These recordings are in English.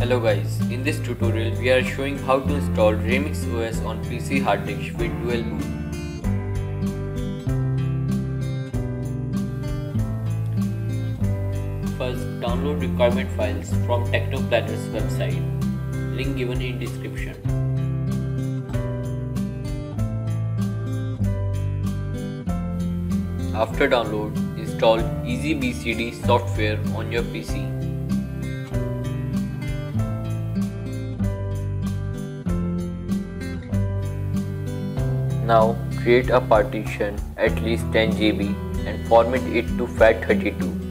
Hello guys, in this tutorial we are showing how to install Remix OS on PC hard disk with dual boot. First, download requirement files from Technoplanner's website, link given in description. After download, install EasyBCD software on your PC. Now create a partition at least 10 GB and format it to FAT32.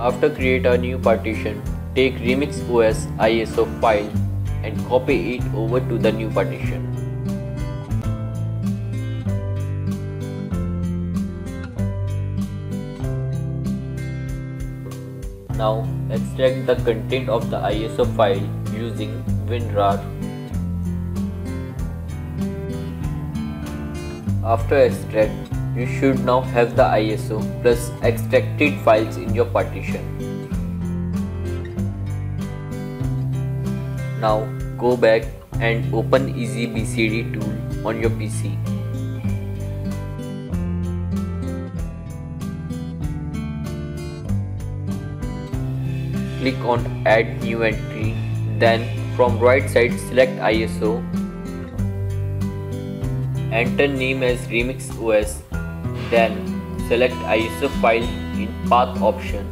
After create a new partition, take Remix OS ISO file and copy it over to the new partition. Now extract the content of the ISO file using WinRAR. After extract, you should now have the ISO plus extracted files in your partition. Now go back and open EasyBCD tool on your PC. Click on add new entry then from right side select ISO enter name as Remix OS then select ISO file in path option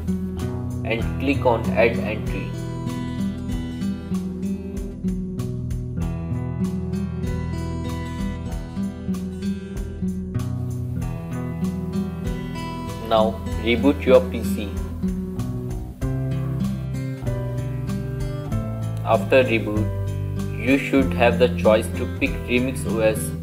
and click on add entry. Now reboot your PC. After reboot, you should have the choice to pick Remix OS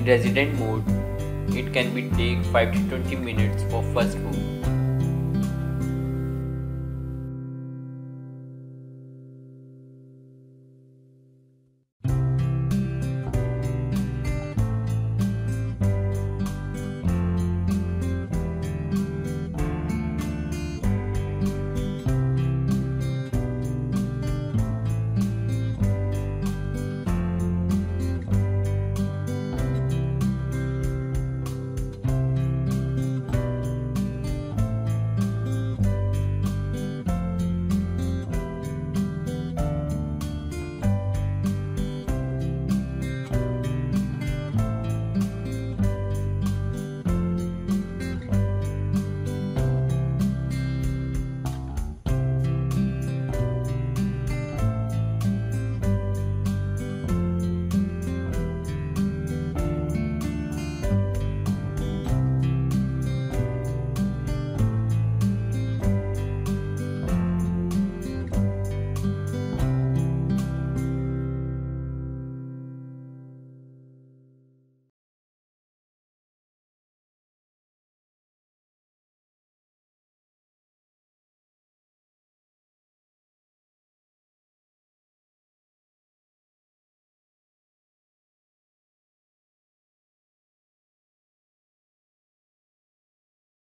In resident mode, it can be take 5 to 20 minutes for first boot.